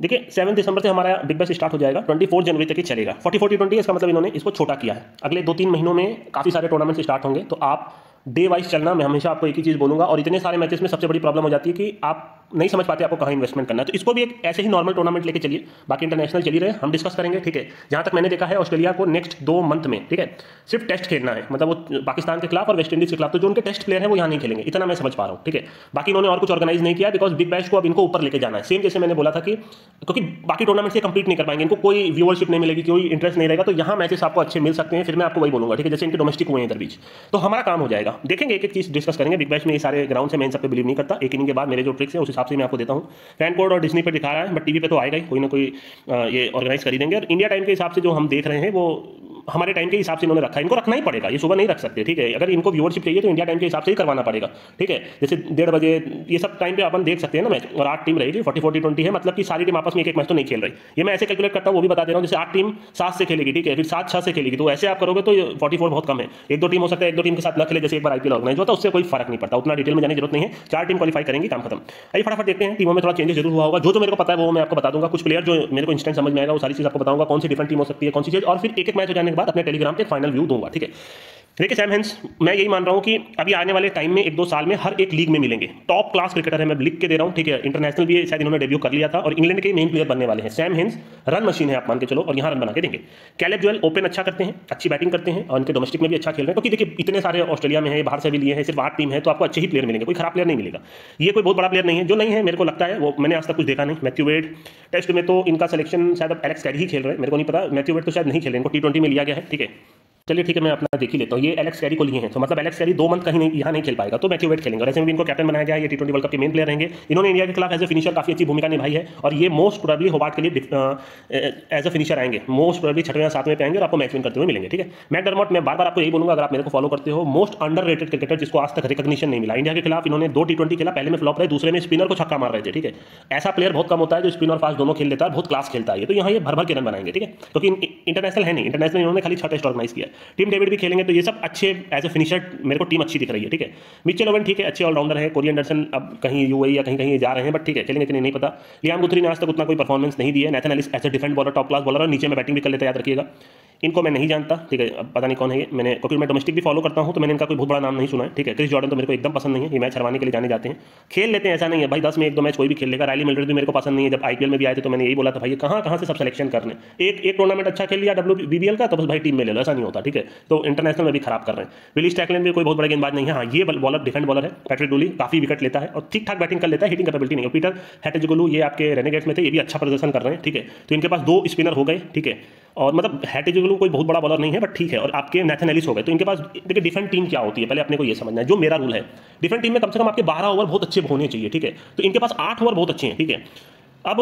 देखिए सेवन दिसंबर से हमारा बिग बस स्टार्ट हो जाएगा ट्वेंटी फोर जनवरी तक ही चलेगा। फोर्टी फोर्टी ट्वेंटी इसका मतलब इन्होंने इसको छोटा किया है। अगले दो तीन महीनों में काफ़ी सारे टूर्नामेंट्स स्टार्ट होंगे तो आप डे वाइज चलना, मैं हमेशा आपको एक ही चीज़ बोलूँगा, और इतने सारे मैचेस में सबसे बड़ी प्रॉब्लम हो जाती है कि आप नहीं समझ पाते आपको कहाँ इन्वेस्टमेंट करना है। तो इसको भी एक ऐसे ही नॉर्मल टूर्नामेंट लेके चलिए। बाकी इंटरनेशनल चली रहे, हम डिस्कस करेंगे, ठीक है। जहाँ तक मैंने देखा है ऑस्ट्रेलिया को नेक्स्ट दो मंथ में, ठीक है, सिर्फ़ टेस्ट खेलना है। मतलब वो पाकिस्तान के खिलाफ और वेस्ट इंडीज के खिलाफ तो जो उनके टेस्ट प्लेयर है वो यहाँ नहीं खेलेंगे। इतना मैं समझ पा रहा हूँ, ठीक है। बाकी उन्होंने और कुछ ऑर्गेनाइज नहीं किया बिकॉज़ बिग बैश को अब इनको ऊपर लेके जाना है। सेम जैसे मैंने बोला था कि, क्योंकि बाकी टूर्नामेंट से कंप्लीट नहीं कर पाएँगे। इनको कोई व्यूअरशिप नहीं मिलेगी, कोई इंटरेस्ट नहीं रहेगा। तो यहाँ मैचेस आपको अच्छे मिल सकते हैं, फिर मैं आपको वही बोलूँगा, ठीक है, जैसे इनके डोमेस्टिक हुए हैं इधर बीच। तो हमारा काम हो जाएगा। देखेंगे एक एक चीज़ डिस्कस करेंगे। बिग बैश में ये सारे ग्राउंड से मैं इन सब पे बिलीव नहीं करता। एक इनिंग के बाद मेरे जो ट्रिक्स है, उस हिसाब से मैं आपको देता हूँ। फ़ैन कोड और डिस्नी पर दिखा रहा है बट टीवी पे तो आएगा ही, कोई ना कोई ये ऑर्गेनाइज कर देंगे। और इंडिया टाइम के हिसाब से जो हम देख रहे हैं, वो हमारे टाइम के हिसाब से इन्होंने रखा है। इनको रखना ही पड़ेगा, ये सुबह नहीं रख सकते, ठीक है? अगर इनको व्यूअरशिप चाहिए तो इंडिया टाइम के हिसाब से ही करवाना पड़ेगा, ठीक है? जैसे डेढ़ बजे, ये सब टाइम पे अपन देख सकते हैं ना मैच, और आठ टीम रहेगी फोर्टी फोर्टी ट्वेंटी है मतलब कि सारी टीम आपस में एक एक मैच तो नहीं खेल रही। ये मैं ऐसे कैलकुलेट करता हूँ, वो भी बता दे रहा हूँ, जैसे आठ टीम सात से खेलेगी, ठीक है? फिर सात छः से खेलेगी तो ऐसे आप करोगे तो फोर्टी फोर बहुत कम है। एक दो टीम हो सकता है, एक दो टीम के साथ न खेले, जैसे एक बार आईपीएल ऑर्गेनाइज होता है उससे कोई फ़र्क नहीं पड़ता, उतना डिटेल में जाने की ज़रूरत नहीं है। चार टीम क्वालिफाई करेंगे, काम खत्म। आइए फटाफट देखते हैं टीमों में थोड़ा चेंजेस ज़रूर हुआ होगा। जो जो मेरे को पता है, वो मैं आपको बता दूँगा। कुछ प्लेयर जो मेरे को इंस्टेंट समझ में आएगा, वो सारी चीज़ आपको बताऊँगा, कौन सी डिफरेंट टीम हो सकती है, कौन सी चीज़, और फिर एक एक मैच हो जाने के बाद अपने टेलीग्राम पे फाइनल व्यू दूँगा ठीक है? देखिए सैम हेंस मैं यही मान रहा हूँ कि अभी आने वाले टाइम में एक दो साल में हर एक लीग में मिलेंगे। टॉप क्लास क्रिकेटर है, मैं लिख के दे रहा हूँ, ठीक है इंटरनेशनल भी शायद इन्होंने डेब्यू कर लिया था और इंग्लैंड के मेन प्लेयर बनने वाले हैं। सैम हेंस रन मशीन है, आप मान के चलो, और यहाँ रन बना के देंगे। कैलेब ज्वेल ओपन अच्छा करते हैं, अच्छी बैटिंग करते हैं, और उनके डोमेस्टिक में भी अच्छा खेल रहे हैं। क्योंकि देखिए, इतने सारे ऑस्ट्रेलिया में है, बाहर से भी लिए हैं, सिर्फ़ आठ टीम है तो आपको अच्छे ही प्लेयर मिलेंगे, कोई खराब प्लेयर नहीं मिलेगा। ये कोई बहुत बड़ा प्लेयर नहीं है, जो नहीं है, मेरे को लगता है, वो मैंने आज तक कुछ देखा नहीं। मैथ्यू वेड टेस्ट में तो इनका सिलेक्शन शायद अब एलेक्स कैरी ही खेल रहे हैं, मेरे को नहीं पता। मैथ्यू वेड तो शायद नहीं खेल रहे, इनको टी ट्वेंटी में लिया गया है, ठीक है। चलिए ठीक है, मैं अपना देख ही लेता हूँ। ये एलेक्स कैरी को लिए हैं। तो मतलब एलेक्स कैरी दो मंथ कहीं नहीं, यहाँ नहीं खेल पाएगा। तो मैच्यू वेट खेलेंगे। और ऐसे में इनको कैप्टन बनाया गया ये टी वर्ल्ड कप के मेन प्लेयर रहेंगे। इन्होंने इंडिया के खिलाफ एज ए फिनिशर काफ़ी अच्छी भूमिका निभाई है। और ये मोस्ट प्रोबेबली होबार्ट के लिए एज अ फिनिशर आएँगे। मोस्ट प्रोबेबली छठवें या सातवें पे आएँगे और आपको मैच विन करते हुए मिलेंगे। ठीक है? मैट डरमोट मैं बार बार आपको यही बोलूँगा, अगर आप मेरे को फॉलो करते हो मोस्ट अंडर रेटेड क्रिकेटर जिसको आज तक रिकग्निशन नहीं मिला। इंडिया के खिलाफ इन्होंने दो टी ट्वेंटी खेला, पहले में फ्लॉप रहे, दूसरे में स्पिनर को छक्का मार रहे थे। ठीक है? ऐसा प्लेयर बहुत कम होता है जो स्पिन और फास्ट दोनों खेल लेता है बहुत क्लास खेलता है। तो यहाँ ये भर भर के रन बनाएँगे। ठीक है? क्योंकि इंटरनेशनल है नहीं। इंटरनेशनल इन्होंने खाली छह टेस्ट ऑर्गनाइज किया टीम डेविड भी खेलेंगे तो ये सब अच्छे एज ए फिनिशर मेरे को टीम अच्छी दिख रही है, ठीक है? मिचेल ओवन ठीक है, अच्छे ऑलराउंडर है कोरियन एंडरसन अब कहीं यू या कहीं कहीं जा रहे हैं बट ठीक है, खेलेंगे कि नहीं पता। लियाम गुथरी ने आज तक उतना कोई परफॉर्मेंस नहीं दिया Nathan Ellis as a defend bowler top class bowler और नीचे में बैटिंग भी कर लेते याद रखिएगा। इनको मैं नहीं जानता, ठीक है, अब पता नहीं कौन है ये। मैंने क्योंकि मैं डोमेस्टिक भी फॉलो करता हूँ तो मैंने इनका कोई बहुत बड़ा नाम नहीं सुना है, ठीक है। क्रिस जॉर्डन तो मेरे को एकदम पसंद नहीं है, ये मैच हरवाने के लिए जाने जाते हैं। खेल लेते हैं, ऐसा नहीं है, भाई, दस में एक दो मैच कोई भी खेल लेगा। रैली मिल भी मेरे को पसंद नहीं है, जब आईपीएल में भी आए थे तो मैंने यही बोला था, भाई कहाँ कहाँ से सब सिलेक्शन करने एक एक टूर्नामेंट अच्छा खेल लिया डब्ल्यू बीबीएल का तो बस भाई टीम में ले लो, ऐसा नहीं होता, ठीक है। तो इंटरनेशनल में भी खराब कर रहे हैं। विलिस टैकलैंड भी कोई बहुत बड़ा गेंदबाज नहीं है। हाँ ये बॉलर डिफेंड बॉलर है पैट्रिक डूली काफ़ी विकेट लेता है और ठीक ठाक बैटिंग कर लेता है हिटिंग कैपेबिलिटी नहीं है। पीटर हैटेजगुलू ये आपके रेनेगेट्स में थे, ये भी अच्छा प्रदर्शन कर रहे हैं, ठीक है। तो इनके पास दो स्पिनर हो गए, ठीक है। और मतलब हैटेजगुलू कोई बहुत बड़ा बॉलर नहीं है बट ठीक है, और आपके नेथन एलिस हो गए तो इनके पास, देखिए डिफरेंट टीम क्या होती है, पहले अपने को ये समझना है, जो मेरा रूल है डिफरेंट टीम में कम से कम आपके बारह ओवर बहुत अच्छे होने चाहिए, ठीक है तो इनके पास आठ ओवर बहुत अच्छे हैं, ठीक है, अब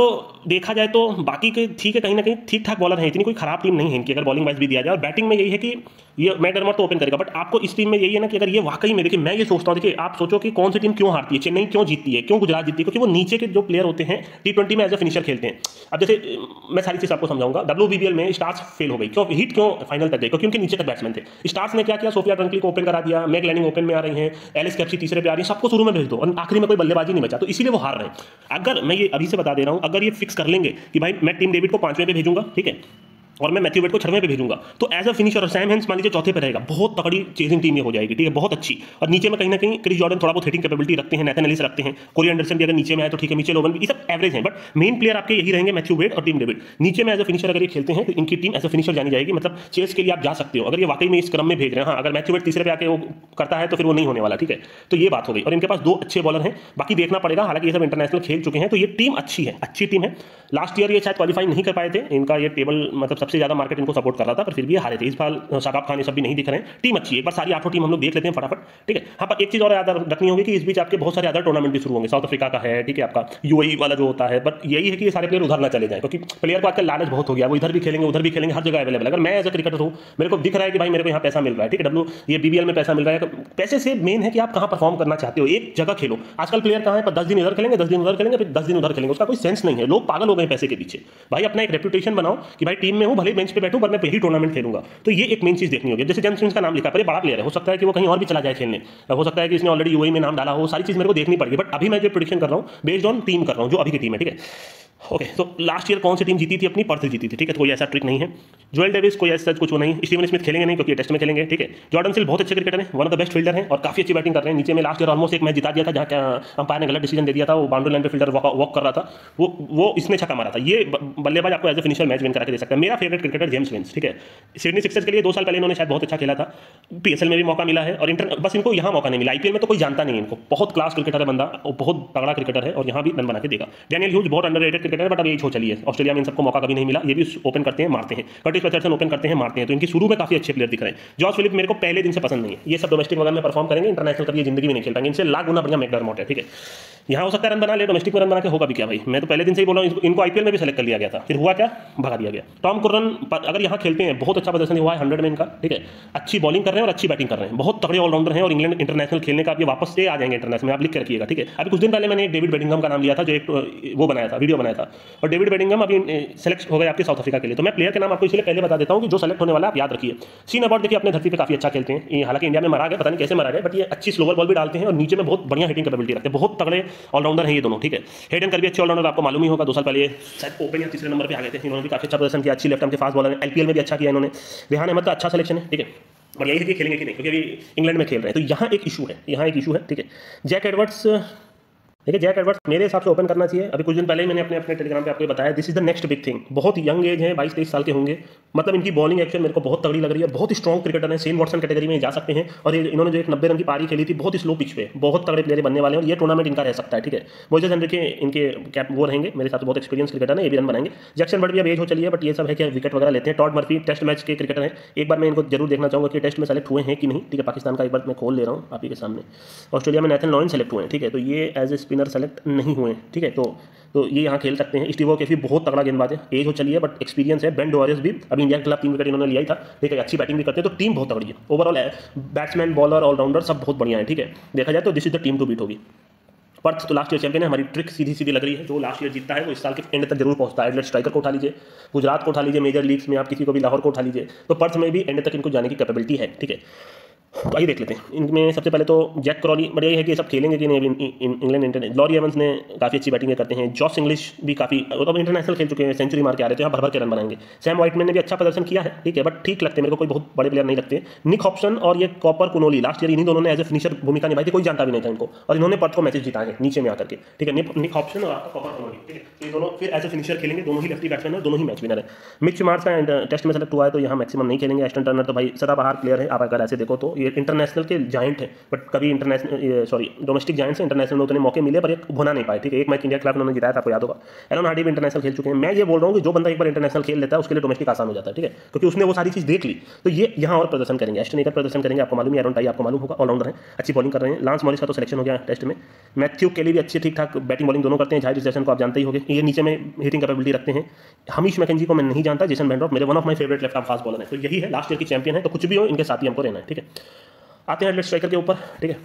देखा जाए तो बाकी के, ठीक है, कहीं ना कहीं ठीक ठाक बॉलर हैं, इतनी कोई खराब टीम नहीं है इनकी, अगर बॉलिंग वाइज भी दिया जाए, और बैटिंग में यही है कि ये मैं डरमट तो ओपन करेगा। बट आपको इस टीम में यही है ना कि अगर ये वाकई में, देखिए, मैं ये सोचता हूँ, देखिए, आप सोचो कि कौन सी टीम क्यों हारती है, चेन्नई क्यों जीतती है, क्यों गुजरात जीतती है? क्योंकि वो नीचे के जो प्लेयर होते हैं टी ट्वेंटी में एज ए फिनिशर खेलते हैं। अब जैसे, मैं सारी चीज़ आपको समझाऊँगा। डब्ल्यू में स्टार्स फेल हो गई। क्यों? हिट क्यों फाइनल तक गए? क्योंकि नीचे तक बैट्समैन थे। स्टार्स ने क्या किया? सोफिया ट्रंकली को ओपन करा दिया। मैक लैनिंग ओपन में आ रही है। एलिस कैप्सी तीसरे पे आ रही है। सबको शुरू में भेज दो। और आखिरी में कोई बल्लेबाजी नहीं बचा। तो इसीलिए वो हार रहे हैं। अगर, मैं ये अभी से बता दे रहा हूँ, अगर ये फिक्स कर लेंगे कि भाई, मैं टीम डेविड को पाँचवें पे भेजूँगा, ठीक है? और मैं मैथ्यू वेट को छठवें पे भेजूँगा। तो एज अ फिनिशर और सैम हेंस मान लीजिए, चौथे पे रहेगा। बहुत तगड़ी चेजिंग टीम ये हो जाएगी, ठीक है? बहुत अच्छी। और नीचे में कहीं ना कहीं क्रिस जॉर्डन थोड़ा बहुत हिटिंग कैपेबिलिटी रखते हैं नेथन एलिस रखते हैं। कोरी एंडरसन भी अगर नीचे में है तो ठीक है नीचे लोवन भी सब एवरेज है। बट मेन प्लेयर आपके यही रहेंगे मैथ्यू वेट और टीम डेविड नीचे में एज अ फिनिशर अगर ये खेलते हैं तो इनकी टीम एज अ फिनिशर जानी जाएगी। मतलब चेस के लिए आप जा सकते हो। अगर ये वाकई में इस क्रम में भेज रहे हैं हाँ अगर मैथ्यू वेट तीसरे पे आके वो करता है तो फिर वो नहीं होने वाला, ठीक है? तो ये बात हो गई। और इनके पास दो अच्छे बॉलर हैं, बाकी देखना पड़ेगा। हालाँकि ये सब इंटरनेशनल खेल चुके हैं तो ये टीम अच्छी है, अच्छी टीम है। लास्ट ईयर ये शायद क्वालिफाई नहीं कर पाए थे, इनका ये टेबल मतलब सबसे ज़्यादा मार्केट इनको सपोर्ट कर रहा था, पर फिर भी हारे थे। इस बार शादाब खान ये सब भी नहीं दिख रहे हैं। टीम अच्छी है। एक बार सारी आठों टीम हम लोग देख लेते हैं फटाफट, ठीक है? हाँ पर एक चीज़ और याद रखनी होगी कि इस बीच आपके बहुत सारे अदर टूर्नामेंट भी शुरू होंगे। साउथ अफ्रीका का है, ठीक है? आपका यूएई वाला जो होता है बट यही है कि ये सारे प्लेयर उधर ना चले जाए, क्योंकि प्लेयर को आजकल लालच बहुत हो गया। वो इधर भी खेलेंगे, उधर भी खेलेंगे, हर जगह अवेलेबल अगर मैं एज अ क्रिकेटर हूँ, मेरे को दिख रहा है कि भाई मेरे को यहाँ पैसा मिल रहा है, ठीक है? डब्लू ये बीबीएल में पैसा मिल रहा है। पैसे से मेन है कि आप कहाँ परफॉर्म करना चाहते हो। एक जगह खेलो। आजकल प्लेयर कहाँ है? पर दस दिन इधर खेलेंगे, दस दिन उधर खेलेंगे, फिर दस दिन उधर खेलेंगे। उसका कोई सेंस नहीं है। लोग पागल हो गए पैसे के पीछे। भाई अपना एक रेपुटेशन बनाओ कि भाई टीम में हूँ भले बेंच पे बैठूँ, पर मैं यही टूर्नामेंट खेलूँगा। तो ये एक मेन चीज़ देखनी होगी। जैसे जेम्स का नाम लिखा, पर बड़ा प्लेयर है। हो सकता है कि वो कहीं और भी चला जाए खेलने। हो सकता है कि इसने ऑलरेडी यूएई में नाम डाला हो। सारी चीज़ मेरे को देखनी पड़ेगी। बट अभी मैं जो प्रोडिक्शन कर रहा हूँ बेस्ड ऑन टीम कर रहा हूँ, जो अभी की टीम है, ठीक है? ओके तो लास्ट ईयर कौन सी टीम जीती थी? अपनी पर्थ जीती थी, ठीक है? तो कोई ऐसा ट्रिक नहीं है। जोएल डेविस कोई ऐसा कुछ वो नहीं स्टीवन स्मिथ खेलेंगे नहीं, क्योंकि टेस्ट में खेलेंगे, ठीक है? जॉर्डन सिल बहुत अच्छे क्रिकेटर हैं one of the best fielder हैं और काफ़ी अच्छी बैटिंग कर रहे हैं। नीचे में लास्ट ईयर ऑलमोस्ट एक मैच जिता दिया था, जहाँ अंपायर ने गलत डिसीज़न दे दिया था, वो बाउंड्री लाइन पे फील्डर वॉक कर रहा था। वो वो इसने छक्का मारा था। ये बल्लेबाज आपको as a finisher match win करा के दे सकता है। मेरा फेवरेट क्रिकेटर जेम्स विंस ठीक है? सिडनी सिक्सर्स के लिए दो साल पहले इन्होंने शायद बहुत अच्छा खेला था। पीएसएल में भी मौका मिला है और इंटर बस इनको यहाँ मौका नहीं मिला। आईपीएल में तो कोई जानता नहीं इनको। बहुत क्लास क्रिकेटर है बंदा बहुत तगड़ा क्रिकेटर है और यहाँ भी रन बना के देगा। डैनियल ह्यूज बहुत अंडर क्रिकेटर बट अब हो चली है। ऑस्ट्रेलिया में इन सबको मौका कभी नहीं मिला, ये भी ओपन करते हैं, मारते हैं। कर्टिस पैटरसन ओपन करते हैं, मारते हैं। तो इनकी शुरू में काफ़ी अच्छे प्लेयर दिख रहे हैं। जॉर्ज फिलिप मेरे को पहले दिन से पसंद नहीं है। ये सब डोमेस्टिक वगैरह में परफॉर्म करेंगे इंटरनेशनल कभी ज़िंदगी में नहीं खेल पाएँगे इनसे लाख गुना बढ़िया मैकडरमोट है, ठीक है। यहाँ हो सकता है रन बना ले डोमेस्टिक में रन बना के होगा भी क्या भाई? मैं तो पहले दिन से ही बोला हूँ, इनको आईपीएल में भी सेलेक्ट कर लिया गया था। फिर हुआ क्या? भगा दिया गया। टॉम कुरन अगर यहाँ खेलते हैं, बहुत अच्छा प्रदर्शन हुआ है हंड्रेड में इनका, ठीक है। अच्छी बॉलिंग कर रहे हैं और अच्छी बैटिंग कर रहे हैं। बहुत तगड़े ऑलराउंडर हैं और इंग्लैंड इंटरनेशनल खेलने का अभी वापस से आ जाएँगे इंटरनेशनल आप लिख के रखिएगा, ठीक है। अभी कुछ दिन पहले मैंने डेविड बेडिंगम का नाम लिया था, जो एक, वो बनाया था वीडियो बनाया था। और डेविड बेडिंगम अभी सेलेक्ट हो गए आपके साउथ अफ्रीका के लिए। तो मैं प्लेयर के नाम आपको इसलिए पहले बता देता हूँ कि जो सेलेक्ट होने वाला आप याद रखिए। सीन अबाउट देखिए, अपने धरती पर काफ़ी अच्छा खेलते हैं। हालाँकि इंडिया में मरा गए, पता नहीं कैसे मरा गए बट ये अच्छी स्लोवर बॉल भी डालते हैं और नीचे में बहुत बढ़िया हिटिंग कैपेबिलिटी रखते हैं। बहुत तगड़े ऑलराउंडर हैं ये दोनों, ठीक है? हेड एंड कर भी अच्छे ऑलराउंडर आपको मालूम ही होगा, दो साल पहले शायद ओपन या तीसरे नंबर पर आ गए थे। इन्होंने भी काफ़ी अच्छा प्रदर्शन किया, अच्छी लेफ़्ट के फास्ट बॉलर एलपीएल में भी अच्छा किया इन्होंने। रेहान अहमद का अच्छा सिलेक्शन है, ठीक है? और यही है कि खेलेंगे कि नहीं, क्योंकि अभी इंग्लैंड में खेल रहे हैं। तो यहाँ एक इशू है, यहाँ एक इशू है, ठीक है? जैक एडवर्ड्स देखिए जैक एडवर्ड्स मेरे हिसाब से ओपन करना चाहिए। अभी कुछ दिन पहले ही मैंने अपने अपने टेलीग्राम पे आपको बताया this is the next big thing बहुत यंग एज है, बाईस तेईस साल के होंगे। मतलब इनकी बॉलिंग एक्शन मेरे को बहुत तगड़ी लग रही है। बहुत स्ट्रॉन्ग क्रिकेटर है सेन वॉटसन कैटेगरी में जा सकते हैं। और इन्होंने जो एक नब्बे रन की पारी खेली थी, बहुत स्लो पिच पे। बहुत तगड़े प्लेयर बनने वाले हैं और ये टूर्नामेंट इनका रह सकता है, ठीक है? मोजेस एंड्रे के इनके कैप वो रहेंगे। मेरे साथ बहुत एक्सपीरियंस क्रिकेटर है, ये भी रन बनाएँगे। जैक्सन बट भी अब एज हो चलिए बट ये सब है कि विकेट वगैरह लेते हैं। टॉड मर्फी टेस्ट मैच के क्रिकेटर हैं। एक बार मैं इनको ज़रूर देखना चाहूँगा कि टेस्ट में सेलेक्ट हुए हैं कि नहीं। ठीक है, पाकिस्तान का एक बार मैं खोल ले रहा हूँ आपके सामने। ऑस्ट्रेलिया में नेथन लॉइन सेलेक्ट हुए हैं, ठीक है? तो ये एज ए स्पिनर सेलेक्ट नहीं हुए हैं, ठीक है? तो तो ये यहाँ खेल सकते हैं। स्टीवो भी बहुत तगड़ा गेंदबाज है। एज हो चलिए बट एक्सपीरियंस है। बेन डोरियस भी, अभी इंडिया के खिलाफ तीन विकेट इन्होंने लिया ही था। ठीक है, अच्छी बैटिंग भी करते हैं तो टीम बहुत तगड़ी है। ओवरऑल बैट्समैन बॉलर ऑलराउंडर सब बहुत बढ़िया है, ठीक है? देखा जाए तो this is the team to beat होगी। पर्थ तो लास्ट ईयर चैंपियन है, हमारी ट्रिक सीधी सीधी लग रही है। जो लास्ट ईयर जीतता है, वो इस साल के एंड तक ज़रूर पहुँचता है। एडलेट स्ट्राइकर को उठा लीजिए गुजरात को उठा लीजिए मेजर लीग्स में आप किसी को भी लाहौर को उठा लीजिए। तो पर्थ में भी एंड तक इनको जाने की कैपेबिलिटी है, ठीक है? तो आइए देख लेते हैं। इनमें सबसे पहले तो जैक क्रॉली बट यही है कि सब खेलेंगे कि नहीं अभी इंग्लैंड इंटरनेट लॉरी एवंस ने काफ़ी अच्छी बैटिंग करते हैं। जॉस इंग्लिश भी काफ़ी अब इंटरनेशनल खेल चुके हैं सेंचुरी मार के आ रहे थे भर भर के रन बनाएँगे। सैम वाइटमैन ने भी अच्छा प्रदर्शन किया है, ठीक है बट ठीक लगते हैं, मेरे को कोई बहुत बड़े प्लेयर नहीं लगते। निक ऑप्शन और ये कॉपर कुनोली लास्ट ईयर इन्हीं दोनों ने एज ए फिनिशर भूमिका निभाई थी, कोई जानता भी नहीं था इनको। और इन्होंने पर्थ को मैचेज जीता है, नीचे में आकर के, ठीक है, निक ऑप्शन और आपका कॉपर कुनोली, ठीक है। तो ये दोनों फिर एज ए फिनिशर खेलेंगे, दोनों ही लेफ्टी बैट्समैन है, दोनों ही मैच विनर है। मिच मार्स का टेस्ट में सेलेक्ट हुआ है तो यहाँ मैक्सिमम नहीं खेलेंगे एस्टन टर्नर तो भाई सदाबहार प्लेयर है, आप अगर ऐसे देखो तो। ये इंटरनेशनल के जाइंट है बट कभी इंटरनेशनल सॉरी डोमेस्टिक जाइंट से इंटरनेशनल में उतने मौके मिले, पर एक होना नहीं पाए, ठीक है? एक मैच इंडिया के खिलाफ उन्होंने जिताया था, आपको याद होगा। एलोन हार्डी भी इंटरनेशनल खेल चुके हैं। मैं ये बोल रहा हूँ कि जो बंदा एक बार इंटरनेशनल खेल लेता है, उसके लिए डोमेस्टिक आसान हो जाता है, ठीक है? क्योंकि उसने वो सारी चीज़ देख ली। तो ये यहाँ और प्रदर्शन करेंगे। एस्टन एक प्रदर्शन करेंगे, आपको मालूम है एरोन टाई आपको मालूम होगा ऑलराउंडर है, अच्छी बॉलिंग कर रहे हैं। लांस मॉरिस का तो सिलेक्शन हो गया टेस्ट में। मैथ्यू के लिए भी अच्छे ठीक ठाक बैटिंग बॉलिंग दोनों करते हैं झाई सेशन को आप जानते ही होंगे। ये नीचे में हिटिंग कैपेबिलिटी रखते हैं। हमीश मैकेजी को मैं नहीं जानता जेसन बैंड्रॉफ मेरे one of my favourite left fast bowler है। तो यही है लास्ट ईयर की चैंपियन है तो कुछ भी हो, इनके साथ ही हमको रहना है, ठीक है? आते हैं हेडलेट स्ट्राइकर के ऊपर, ठीक है।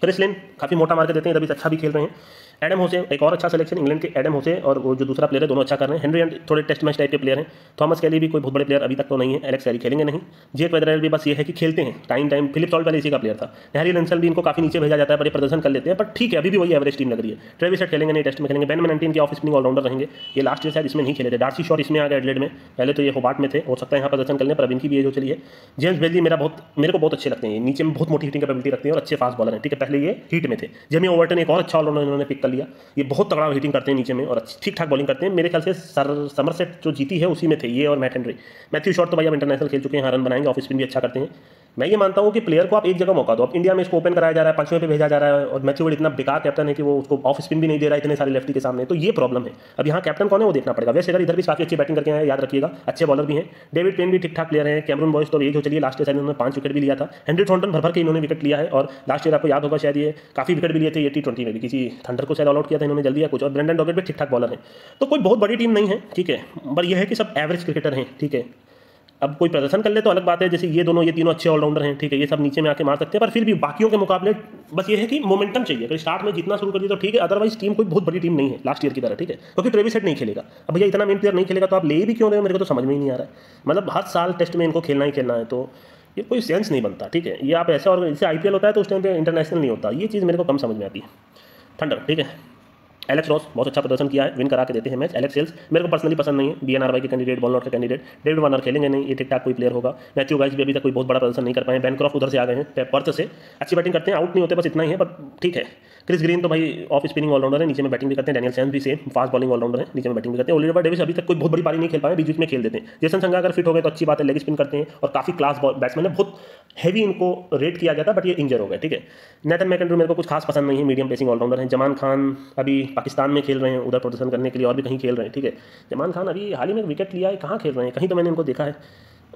क्रिस लेन काफ़ी मोटा मार के देते हैं, तभी अच्छा भी खेल रहे हैं। एडम होसे एक और अच्छा सिलेक्शन इंग्लैंड के एडम होसे और वो जो दूसरा प्लेयर है, दोनों अच्छा कर रहे हैं। हेनरी एंड थोड़े टेस्ट मैच टाइप के प्लेयर हैं। थॉमस कैली भी कोई बहुत बड़े प्लेयर अभी तक तो नहीं है एलेक्स कैरी खेलेंगे नहीं। जेक वेदरल भी बस ये है कि खेलते हैं टाइम टाइम फिलिप सॉल्ट पहले इसी का प्लेयर था। हैरी लेंसल भी इनको काफ़ी नीचे भेजा जाता है, बड़े प्रदर्शन कर लेते हैं बट ठीक है, अभी भी वही एवरेज टीम लग रही है। ट्रेविस खेलेंगे नहीं टेस्ट में खेलेंगे। बैन मैंटीन के ऑफ़िस ऑलराउंडर रहेंगे। ये लास्ट ईयर शायद इसमें नहीं खेले थे। डार्सी शॉट इसमें आ गए एडलेट में। पहले तो ये होबार्ट में थे, हो सकता है यहाँ प्रदर्शन करने पर अभी इनकी भी हो चली है। जेम्स बेली मेरा बहुत, मेरे को बहुत अच्छे लगते हैं। नीचे में बहुत मोटी हिटिंग कैपेबिलिटी रखते हैं और अच्छे फास्ट बॉलर हैं। ठीक है, पहले ये हीट में थे। जेमी ओवर्टन एक और अच्छा ऑलराउंडर इन्होंने पिक कर लिया। ये बहुत तगड़ा हिटिंग करते हैं नीचे में और ठीक ठाक बॉलिंग करते हैं। मेरे ख्याल से सर समर सेट जो जीती है, उसी में थे ये और मैट हेनरी मैथ्यू शॉट तो भाई अब इंटरनेशनल खेल चुके हैं रन बनाएँगे ऑफ़ स्पिन भी अच्छा करते हैं। मैं ये मानता हूँ कि प्लेयर को आप एक जगह मौका दो। आप इंडिया में इसको ओपन कराया जा रहा है पाँचवें पे भेजा जा रहा है और मैथ्यू इतना बेकार कैप्टन है कि वो उसको ऑफ़ स्पिन भी नहीं दे रहा है, इतने सारे लेफ्टी के सामने। तो ये प्रॉब्लम है। अब यहाँ कैप्टन कौन है वो देखना पड़ेगा। वैसे अगर इधर भी काफ़ी अच्छी बैटिंग करके याद रखिएगा, अच्छे बॉलर भी हैं। डेविड पेन भी ठीक ठाक प्लेयर है कैमरून बॉयस तो एक हो चलिए लास्ट ईयर उन्होंने पाँच विकेट भी लिया था। हेनरी थॉन्टन भर भर के इन्होंने विकेट लिया है और लास्ट ईयर आपको याद होगा शायद ये काफ़ी विकेट भी लिए थे एटी ट्वेंटी में भी। किसी थंडर को शायद ऑल आउट किया था इन्होंने जल्दी या कुछ। और ब्रेंडन डॉगेट भी ठीक ठाक बॉलर है। तो कोई बहुत बड़ी टीम नहीं है, ठीक है। पर यह है कि सब एवरेज क्रिकेटर हैं, ठीक है। अब कोई प्रदर्शन कर ले तो अलग बात है, जैसे ये दोनों, ये तीनों अच्छे ऑलराउंडर हैं, ठीक है, ये सब नीचे में आके मार सकते हैं, पर फिर भी बाकियों के मुकाबले बस ये है कि मोमेंटम चाहिए। अगर स्टार्ट में जितना शुरू कर दिया तो ठीक है अदरवाइज़ टीम कोई बहुत बड़ी टीम नहीं है लास्ट ईयर की तरह, ठीक है, क्योंकि ट्रेविस सेट नहीं खेलेगा। अब भैया इतना मेन प्लेयर नहीं खेलेगा तो आप ले भी क्यों रहे हो? मेरे को तो समझ में ही नहीं आ रहा है। मतलब हर साल टेस्ट में इनको खेलना ही खेलना है तो ये कोई सेंस नहीं बनता, ठीक है। ये आप ऐसा और, जैसे आई होता है तो उस टाइम पर इंटरनेशनल नहीं होता। ये चीज़ मेरे को कम समझ में आती है। ठंडर ठीक है? एलेक्स रॉस बहुत अच्छा प्रदर्शन किया है विन करा के देते हैं मैच एलेक्स सेल्स मेरे को पर्सनली पसंद नहीं है बी एन आर वाई के कैंडिडेट बॉलर का कैंडिडेट डेविड वार्नर खेलेंगे नहीं, ये ठीक ठाक कोई प्लेयर होगा। मैथ्यू गाइस भी अभी तक कोई बहुत बड़ा प्रदर्शन नहीं कर पाए। बैनक्रॉफ उधर से आ गए हैं पर्थ से। अच्छी बैटिंग करते हैं आउट नहीं होते, बस इतना ही है पर ठीक है। क्रिस ग्रीन तो भाई ऑफ़ स्पिनिंग ऑलराउंडर है, नीचे में बैटिंग भी करते हैं डैनियल सैम्स भी सेम फास्ट बॉलिंग ऑलराउंडर है, नीचे में बैटिंग भी करते हैं। ओलिवर डेविस अभी तक कोई बहुत बड़ी पारी नहीं खेल पाए बीच बीच में खेल देते हैं। जैसन संघा अगर फिट हो गए तो अच्छी बात है लेग स्पिन करते हैं और काफ़ी क्लास बैट्समैन है। बहुत हैवी इनको रेट किया गया था बट ये इंजर हो गए, ठीक है? नेथन मैकेंड्रू मेरे को कुछ खास पसंद नहीं है मीडियम पेसिंग ऑलराउंडर है। जमान खान अभी पाकिस्तान में खेल रहे हैं, उधर प्रदर्शन करने के लिए और भी कहीं खेल रहे हैं, ठीक है? जमान खान अभी हाल ही में विकेट लिया है, कहाँ खेल रहे हैं? कहीं तो मैंने इनको देखा है।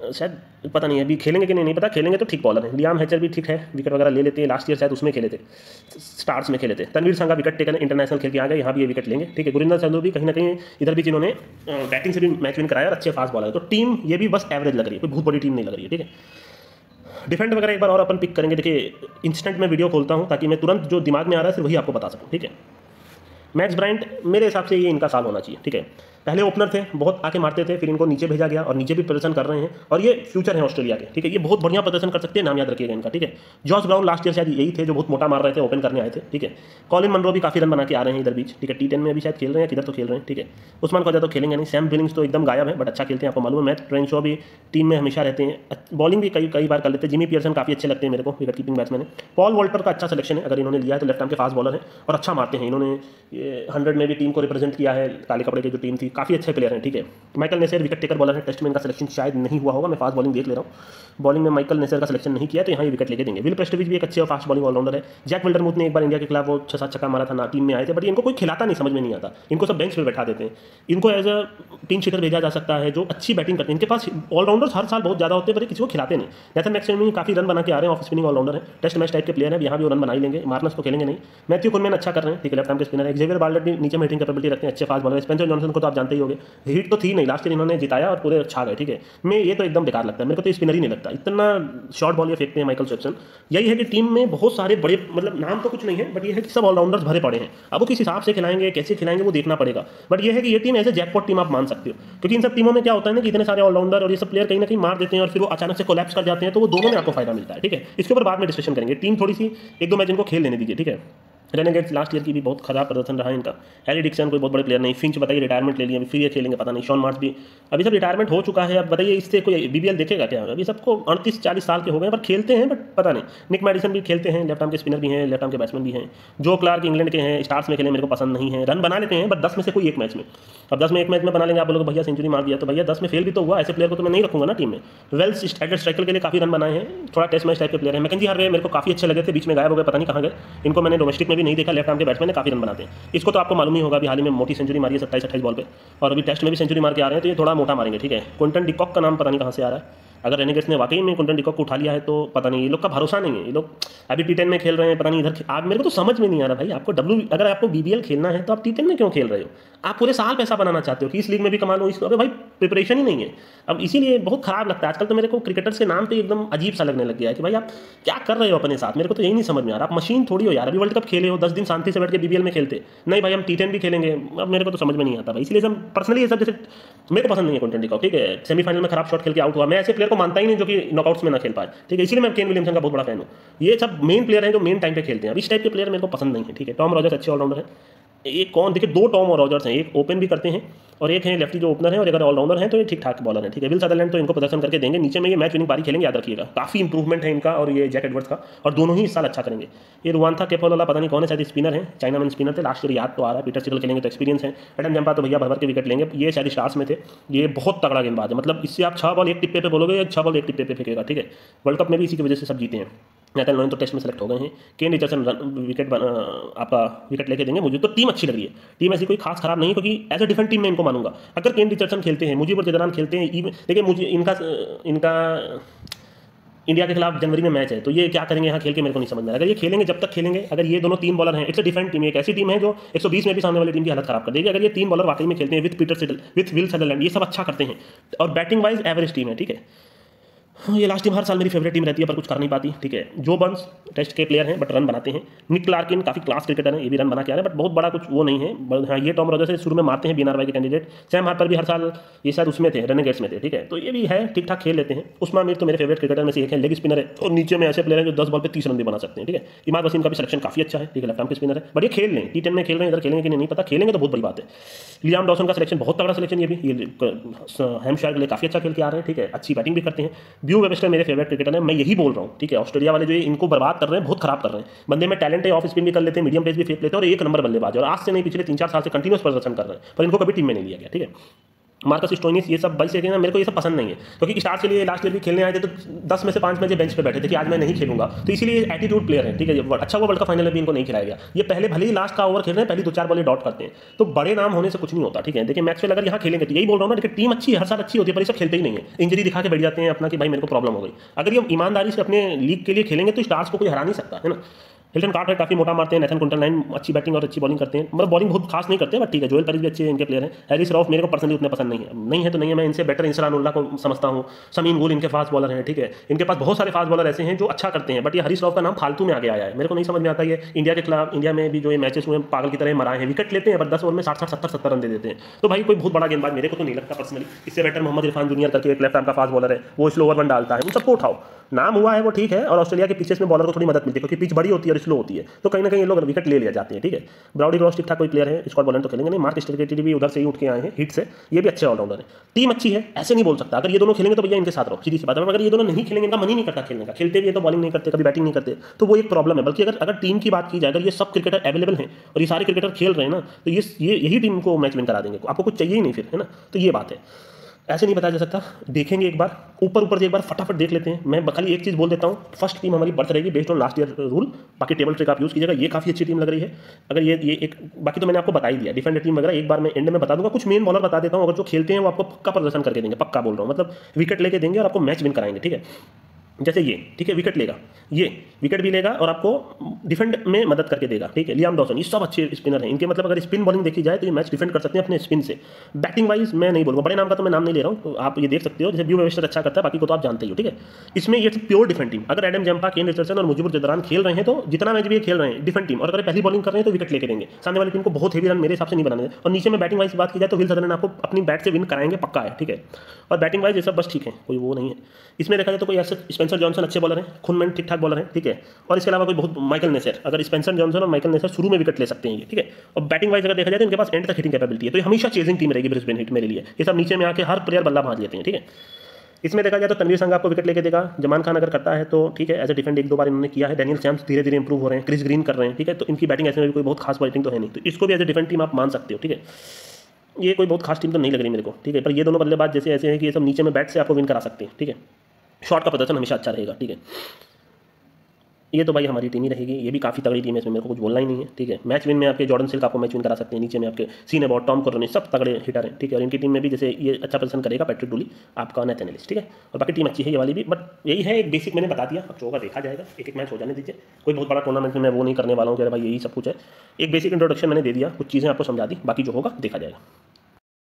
शायद पता नहीं अभी खेलेंगे कि नहीं नहीं पता। खेलेंगे तो ठीक बॉलर है। लियाम हैचर भी ठीक है विकेट वगैरह ले लेते हैं लास्ट ईयर शायद उसमें खेले थे। स्टार्स में खेले थे। तनवीर संघा विकेट टेकन इंटरनेशनल खेल के आ गए, यहाँ भी ये विकेट लेंगे। ठीक है, गुरिंदर संधू भी कहीं ना कहीं इधर भी जिन्होंने बैटिंग से भी मैच विन कराया और अच्छे फास्ट बॉलर है। तो टीम ये भी बस एवरेज लग रही है, कोई बहुत बड़ी टीम नहीं लग रही है, ठीक है। डिफेंड वगैरह एक बार और अपन पिक करेंगे। देखिए इंस्टेंट में वीडियो खोलता हूँ ताकि मैं तुरंत जो दिमाग में आ रहा है, सिर्फ़ वही आपको बता सकूँ, ठीक है। मैच ब्रांड मेरे हिसाब से ये इनका साल होना चाहिए, ठीक है। पहले ओपनर थे, बहुत आके मारते थे, फिर इनको नीचे भेजा गया और नीचे भी प्रदर्शन कर रहे हैं और ये फ्यूचर है ऑस्ट्रेलिया के, ठीक है? ये बहुत बढ़िया प्रदर्शन कर सकते हैं, नाम याद रखिएगा इनका, ठीक है? जॉर्ज ब्राउन लास्ट ईयर शायद यही थे जो बहुत मोटा मार रहे थे ओपन करने आए थे, ठीक है? कॉलिन मनरो भी काफ़ी रन बना के आ रहे हैं इधर बीच, ठीक है? टी में भी शायद खेल रहे हैं किधर तो खेल रहे हैं, ठीक है? उस्मान ख्वाजा तो खेलेंगे नहीं सैम बिलिंग्स तो एकदम गायब है बट अच्छा खेलते हैं, आपको मालूम है मैथ ट्रेंशो भी टीम में हमेशा रहते हैं। बॉलिंग भी कई कई बार कर लेते हैं जिमी पियर्सन काफ़ी अच्छे लगते हैं मेरे को wicket keeping batsman Paul Walter का अच्छा सिलेक्शन है, अगर इन्होंने लिया है तो लेफ़्ट आर्म के फास्ट बॉलर है और अच्छा मारते हैं, इन्होंने हंड्रेड में भी टीम को रिप्रेजेंट किया है, काले कपड़े की जो टीम थी काफ़ी अच्छे प्लेयर हैं, ठीक है। Michael Neser wicket taker bowler है टेस्ट में इनका सिलेक्शन शायद नहीं हुआ होगा, मैं फास्ट बॉलिंग देख ले रहा हूँ। बॉलिंग में माइकल नेसर का सिलेक्शन नहीं किया तो यहाँ ये विकेट लेके देंगे। विल प्रेस्टविच भी एक अच्छे और फास्ट बॉलिंग ऑलराउंडर है। जैक विल्डरमुथ ने एक बार इंडिया के खिलाफ वो छह सात छक्का मारा था, ना टीम में आए थे बट इनको कोई खिलाता नहीं, समझ में नहीं आता। इनको सब बेंच पर बैठा देते हैं। इनको एज अ टीम शीटर भेजा जा सकता है, जो अच्छी बैटिंग करते हैं। इनके पास ऑलराउंडर्स हर साल बहुत ज़्यादा होते हैं, पर किसी को खिलाते नहीं। नेथन मैक्सिम काफ़ी रन बना के आ रहे हैं ऑफ़ स्पिनिंग ऑलराउंडर है। टेस्ट मैच टाइप के प्लेयर है, यहाँ भी वो रन बना ही लेंगे। मार्नस तो खेलेंगे नहीं। मैथ्यू कुनमैन अच्छा कर रहे हैं, ठीक है लेफ़्ट के स्पिनर एक्जेवियर बाल्डर भी नीचे में कैपेबिलिटी रखते हैं, अच्छे फास्ट बॉलर स्पेंसर जॉनसन को तो आप जानते ही होंगे। हिट तो थी नहीं लास्ट ईयर इन्होंने जिताया और पूरे छा गए, ठीक है? मैं ये तो एकदम बेकार लगता है, मेरे को तो स्पिनर ही नहीं लगता। इतना शॉर्ट बॉल ये फेंकते हैं माइकल सेप्सन यही है कि टीम में बहुत सारे बड़े मतलब नाम तो कुछ नहीं है बट ये है कि सब ऑलराउंडर्स भरे पड़े हैं। अब वो किस हिसाब से खिलाएँगे, कैसे खिलाएँगे, वो देखना पड़ेगा। बट ये है कि ये टीम ऐसे जैकपॉट टीम आप मान सकते हो। क्योंकि इन सब टीमों में क्या होता है ना कि इतने सारे ऑलराउंडर और ये सब प्लेयर कहीं ना कहीं मार देते हैं और फिर वो अचानक से कोलैप्स कर जाते हैं तो वो दोनों में आपको फ़ायदा मिलता है, ठीक है? इसके ऊपर बाद में डिस्कशन करेंगे। टीम थोड़ी सी, एक दो मैच इनको खेल लेने दीजिए, ठीक है? रेनेगेट्स लास्ट ईयर की भी बहुत खराब प्रदर्शन रहा इनका। एली डिक्सन कोई बहुत बड़े प्लेयर नहीं फिंच बताइए रिटायरमेंट ले लिया, अभी फिर ये खेलेंगे, पता नहीं शॉन मार्च भी। अभी सब रिटायरमेंट हो चुका है, अब बताइए इससे कोई बीबीएल देखेगा क्या? अभी सबको अड़तीस चालीस साल के हो गए पर खेलते हैं बट पता नहीं। निक मेडिसन भी खेलते हैं लेफ़्ट आर्म के स्पिनर भी हैं लेफ़्ट आर्म के बैट्समैन भी हैं। जो क्लार्क इंग्लैंड के हैं स्टार्स में खेले, मेरे को पसंद नहीं है। रन बना लेते हैं बट दस में से कोई एक मैच में। अब दस में एक मैच में बना लेंगे, आप लोग भैया सेंचुरी मार दिया तो भैया दस में फेल भी तो हुआ, ऐसे प्लेयर को तो मैं नहीं रखूँगा ना टीम में। वेल्स स्ट्राइकर के लिए काफ़ी रन बनाए हैं, थोड़ा टेस्ट मैच टाइप के प्लेयर है। मैकेंजी हर मेरे को काफ़ी अच्छे लगे थे, बीच में गायब हो गए, पता नहीं कहाँ गए। इनको मैंने डोमेस्टिक में भी नहीं देखा लेफ़्ट आर्म के बैट्समैन ने, काफ़ी रन बनाते हैं। इसको तो आपको मालूम ही होगा, अभी हाल ही में मोटी सेंचुरी मारी है सत्ताईस, अट्ठाईस बॉल पे। और अभी टेस्ट में भी सेंचुरी मार के आ रहे हैं तो ये थोड़ा मोटा मारेंगे, ठीक है? क्विंटन डिकॉक का नाम पता नहीं कहाँ से आ रहा है। अगर रेनेगेट्स ने वाकई में कुंटन डिकॉक को उठा लिया है तो पता नहीं, ये लोग का भरोसा नहीं है। ये लोग अभी टी टेन में खेल रहे हैं, पता नहीं इधर आप मेरे को तो समझ में नहीं आ रहा भाई, आपको डब्ल्यू अगर आपको बीबीएल खेलना है तो आप टी टेन में क्यों खेल रहे हो? आप पूरे साल पैसा बनाना चाहते हो कि इस लीग में भी कमा लो इस अरे भाई प्रिपरेशन ही नहीं है। अब इसीलिए बहुत खराब लगता है। आजकल तो मेरे को क्रिकेटर्स के नाम पे एकदम अजीब सा लगने लग गया है कि भाई आप क्या कर रहे हो अपने साथ? मेरे को तो यही नहीं समझ में आ रहा। आप मशीन थोड़ी हो यार। अभी वर्ल्ड कप खेले हो, दस दिन शांति से बैठ के बीबीएल में खेलते। नहीं भाई, हम टी भी खेलेंगे। अब मेरे को तो समझ में नहीं आता भाई। इसलिए हम पर्सनली ये सब जैसे, मेरे को पसंद नहीं है कंटेंट डिकॉक ठीक है? सेमीफाइनल में खराब शॉट खेल के आउट हुआ। मैं ऐसे प्लेयर को मानता ही नहीं जो कि नॉकआउट्स में ना खेल पाए। ठीक है? इसलिए मैं केन विलियमसन का बहुत बड़ा फ़ैन हूँ। ये सब मेन प्लेयर है जो मेन टाइम पर खेलते हैं। अब इस टाइप के प्लेयर मेरे को पसंद नहीं है, ठीक है? टॉम रॉजर्स अच्छे ऑलराउंडर है। एक कौन, देखिए दो टॉम और रॉजर्स हैं, एक ओपन भी करते हैं और एक है लेफ्टी जो ओपनर है और अगर ऑलराउंडर है तो ये ठीक ठाक बॉलर है, ठीक है। विल सदरलैंड तो इनको प्रदर्शन करके देंगे, नीचे में ये मैच विनिंग पारी खेलेंगे, याद रखिएगा। काफ़ी इंप्रूवमेंट है इनका और ये जैक एडवर्ड्स का और दोनों ही इस साल अच्छा करेंगे। ये रुआन था केपल वाला पता नहीं कौन है, शायद स्पिनर है चाइना में स्पिनर थे, लास्ट ईयर याद तो आ रहा है, पीटर सिकल खेलेंगे तो एक्सपीरियंस है। एडम जम्पा तो भैया भर के विकेट लेंगे, ये शायद स्टार्स में थे, ये बहुत तगड़ा गेंदबाज है मतलब इससे आप छह बॉल एक टिप्पे पे बोलोगे या छह बॉल एक टिप्पे पे फेंकेगा, ठीक है। वर्ल्ड कप में भी इसी की वजह से सब जीते हैं। नेथन लोइन तो टेस्ट में सेलेक्ट हो गए हैं केन रिचर्डसन विकेट आपका विकेट लेके देंगे। मुझे तो टीम अच्छी लग रही है। टीम ऐसी कोई खास खराब नहीं क्योंकि एज अ डिफेंट टीम में इनको मानूँगा। अगर केन रिचर्डसन खेलते हैं मुझे दौरान खेलते हैं देखिए मुझे इनका इनका, इंडिया के खिलाफ जनवरी में मैच है तो ये क्या करेंगे यहाँ खेल के मेरे को नहीं समझ में अगर ये खेलेंगे, जब तक खेलेंगे, अगर ये दोनों तीन बॉलर हैं इट्स डिफेंट टीम एक ऐसी टीम है जो 120 में भी सामने वाली टीम की हालत खराब कर देगी। अगर ये तीन बॉलर वाकई में खेलते हैं with Peter Siddle with Will Sutherland ये सब अच्छा करते हैं। और बैटिंग वाइज एवरेज टीम है, ठीक हाँ? ये लास्ट टीम हर साल मेरी फेवरेट टीम रहती है, पर कुछ कर नहीं पाती, ठीक है। जो बंस टेस्ट के प्लेयर हैं बट रन बनाते हैं। निक क्लार्किन काफ़ी क्लास क्रिकेटर हैं, ये भी रन बना के आ रहे हैं बट बहुत बड़ा कुछ वो नहीं है। हाँ ये टॉम रोजर से शुरू में मारते हैं बीनार के कैंडिडेट सैम हार्पर भी हर साल, ये शायद उसमें थे रनिंग गेट्स में थे, ठीक है। तो ये भी है ठीक ठाक खेल लेते हैं। उस्मा मीर तो मेरे फेवरेट क्रिकेटर में से एक है लेग स्पिनर है, और नीचे में ऐसे प्लेयर हैं जो दस बॉल पर तीस रन भी बना सकते हैं, ठीक है। इमाद वसीम का भी सिलेक्शन काफ़ी अच्छा है, ठीक है लेफ़्ट के स्पिनर है। बट ये खेल लें टी टेन में खेल रहे हैं, इधर खेलेंगे कि नहीं पता, खेलेंगे तो बहुत बड़ी बात है। लियाम डॉसन का सिलेक्शन बहुत तगड़ा सिलेक्शन ये भी, ये, के लिए काफ़ी अच्छा खेल के आ रहे हैं, ठीक है। अच्छी बैटिंग भी करते हैं। ब्यू वेबस्टर मेरे फेवरेट क्रिकेटर है, मैं यही बोल रहा हूँ, ठीक है? ऑस्ट्रेलिया वाले जो इनको बर्बाद कर रहे हैं, बहुत खराब कर रहे हैं। बंदे में टैलेंट है ऑफ़ स्पिन भी कर लेते हैं मीडियम पेज भी फेंक लेते हैं और एक नंबर बल्लेबाज और आज से नहीं, पिछले तीन चार साल से कंटिन्यूस प्रदर्शन कर रहे हैं, पर इनको कभी टीम में नहीं लिया गया, ठीक है? मार्कस स्टोनिस ये सबसे ना मेरे को ये सब पसंद नहीं है। क्योंकि स्टार्ट के लिए लास्ट ईयर भी खेलने आए थे तो दस में से पाँच मैच बेंच पे बैठे थे कि आज मैं नहीं खेलूँगा। तो इसीलिए एटीट्यूड प्लेयर है, ठीक है अच्छा वो वर्ल्ड कप फाइनल में भी इनको नहीं खिलाया गया। ये पहले भले ही लास्ट का ओवर खेल रहे हैं, पहले दो चार बॉले डॉट करते हैं। तो बड़े नाम होने से कुछ नहीं होता, ठीक है। देखिए मैच में अगर यहाँ खेलेंगे तो यही बोल रहा हूँ ना, देखिए टीम अच्छी हर साल अच्छी होती है, पर सब खेलते ही नहीं है। इंजरी दिखा के बैठ जाते हैं अपना कि भाई मेरे को प्रॉब्लम हो गई। अगर ये ईमानदारी से अपने लीग के लिए खेलेंगे तो स्टार्स को कोई हरा नहीं सकता, है ना? हिल्टन है, काफ़ी मोटा मारते हैं नेथन कुंटल नाइन अच्छी बैटिंग और अच्छी बॉलिंग करते हैं। मतलब बॉलिंग बहुत खास नहीं करते बट ठीक है जोएल पेरिस भी अच्छे इनके प्लेयर हैं। हैरिस रॉफ मेरे को पर्सनली उतने पसंद नहीं है। नहीं है तो नहीं है, मैं इनसे बेटर इंसरान उल्ला को समझता हूँ। समीन गुल इनके फास्ट बॉलर हैं, ठीक है। इनके पास बहुत सारे फास्ट बॉलर ऐसे हैं जो अच्छा करते हैं बट ये हरीश रॉफ का नाम फालतू में आगे आया है। मेरे को नहीं समझ में आता है इंडिया के खिलाफ इंडिया में भी जो ये मैचेस हुए पागल की तरह मराए हैं विकेट लेते हैं बट दस ओवर में साठ साठ, सत्तर सत्तर रन दे देते हैं। तो भाई कोई बहुत बड़ा गेंदबाज मेरे को तो नहीं लगता पर्सनली इससे बेटर मोहम्मद इरफान जूनियर करके एक लेफ़्ट आर्म का फास्ट बॉलर है। वो स्लो ओवर वन डालता है। उन सबको उठाओ। नाम हुआ है वो ठीक है, और ऑस्ट्रेलिया के पिचेस में बॉलर को थोड़ी मदद मिलती है, क्योंकि पिच बड़ी होती है स्लो होती है। तो कहीं ना कहीं लोग विकेट ले लिया जाते हैं, ठीक है? ब्राउडी रॉस ठीक ठाक कोई प्लेयर है स्कॉट बॉलर तो खेलेंगे नहीं मार्क स्टेटी भी उधर से ही उठ के आए हैं हिट से। ये भी अच्छे ऑलराउंडर है। टीम अच्छी है, ऐसे नहीं बोल सकता। अगर ये दोनों खेलेंगे तो भैया इनके साथ रहो, सीधी सी बात है। अगर ये दोनों नहीं खेलेंगे, इनका मन ही नहीं करता खेलने का। खेलते भी है तो बॉलिंग नहीं करते, कभी बैटिंग नहीं करते। तो वो एक प्रॉब्लम है। बल्कि अगर अगर टीम की बात की जाए, अगर ये सब क्रिकेटर अवेलेबल हैं और ये सारे क्रिकेटर खेल रहे हैं ना तो ये यही टीम को मैच विन करा देंगे। आपको कुछ चाहिए ही नहीं फिर, है ना? तो ये बात है। ऐसे नहीं बताया जा सकता। देखेंगे एक बार। ऊपर ऊपर से एक बार फटाफट देख लेते हैं। मैं खाली एक चीज़ बोल देता हूँ। फ़र्स्ट टीम हमारी बर्थ रहेगी based on last year rule बाकी टेबल ट्रिक आप यूज़ कीजिएगा। ये काफ़ी अच्छी टीम लग रही है। अगर ये ये एक, बाकी तो मैंने आपको बताई दिया। डिफेंडर टीम वगैरह एक बार मैं एंड में बता दूँगा। कुछ मेन बॉलर बता देता हूँ। अगर जो खेलते हैं वो आपको पक्का प्रदर्शन करके देंगे। पक्का बोल रहा हूँ। मतलब विकेट लेके देंगे और आपको मैच विन कराएँगे। ठीक है? जैसे ये, ठीक है विकेट लेगा। ये विकेट भी लेगा और आपको डिफेंड में मदद करके देगा, ठीक है। लियाम डॉसन, ये सब अच्छे स्पिनर हैं। इनके मतलब अगर स्पिन बॉलिंग देखी जाए तो ये मैच डिफेंड कर सकते हैं अपने स्पिन से। बैटिंग वाइज मैं नहीं बोलूँगा, बड़े नाम का तो मैं नाम नहीं ले रहा हूँ तो आप ये देख सकते हो, जैसे व्यू वेस्टर अच्छा करता है, बाकी को तो आप जानते ही ठीक है। इसमें ये प्योर डिफेंड टीम अगर एडम जम्पा केन रिचर्सन और मुजिबुर जदरान खेल रहे हैं तो जितना मैच भी खेल रहे हैं डिफेंड टीम और अगर पहली बॉलिंग कर रहे हैं तो विकेट लेके देंगे। सामने वाली टीम को बहुत हेवी रन मेरे हिसाब से नहीं बनाने और नीचे में बैटिंग वाइज बात की जाए तो विल सदरन आपको अपनी बैट से विन कराएँगे, पक्का है, ठीक है। और बैटिंग वाइज ये सब बस ठीक है, कोई वो नहीं है। इसमें देखा जाए तो कोई ऐसे स्पेंसर जॉनसन अच्छे बॉलर हैं खुनमैन ठीक ठाक बॉलर हैं, ठीक है? और इसके अलावा कोई बहुत माइकल नेसर अगर स्पेंसर जॉनसन और माइकल नेसर शुरू में विकेट ले सकते हैं ये, ठीक है? और बैटिंग वाइज अगर देखा जाए तो इनके पास एंड तक हिटिंग कैपेबिलिटी है तो ये हमेशा चेजिंग टीम रहेगी ब्रिस्बेन हिट मेरे लिए। ये सब नीचे में आके हर प्लेयर बल्ला भाज लेते हैं, ठीक है? इसमें देखा जाए तो तनवीर संघ आपको विकेट लेके देगा, जमान खान अगर करता है तो ठीक है एज ए डिफेंड एक दो बार इन्होंने किया है डैनियल चैम्स धीरे धीरे इंप्रूव हो रहे हैं क्रिस ग्रीन कर रहे हैं, ठीक है? तो इनकी बैटिंग ऐसे में भी कोई बहुत खास बैटिंग तो है नहीं तो इसको भी एज ए डिफेंड टीम आप मान सकते हो, ठीक है? ये कोई बहुत खास टीम तो नहीं लग रही मेरे को, ठीक है? पर ये दोनों बल्लेबाज जैसे ऐसे हैं कि ये सब नीचे में बैट से आपको विन करा सकते हैं, ठीक है? शॉट का प्रदर्शन हमेशा अच्छा रहेगा, ठीक है। ये तो भाई हमारी टीम ही रहेगी, ये भी काफ़ी तगड़ी टीम है, इसमें मेरे को कुछ बोलना ही नहीं है, ठीक है। मैच विन में आपके जॉर्डन सिल्क आपको मैच विन करा सकते हैं, नीचे में आपके सीने बॉट टॉम करोनी सब तगड़े हिटर हैं, ठीक है। और इनकी टीम में भी जैसे ये अच्छा प्रदर्शन करेगा पैट्रिक डूली आपका नेथ एनालिस्ट ठीक है। और बाकी टीम अच्छी है ये वाली भी बट यही है, एक बेसिक मैंने बता दिया, अब होगा देखा जाएगा एक एक मैच हो जाने दीजिए। कोई बहुत बड़ा टूर्नामेंट में मैं वो नहीं करने वाला हूँ कि भाई यही सब कुछ है। एक बेसिक इंट्रोडक्शन मैंने दे दिया, कुछ चीज़ें आपको समझा दी, बाकी जो होगा देखा जाएगा।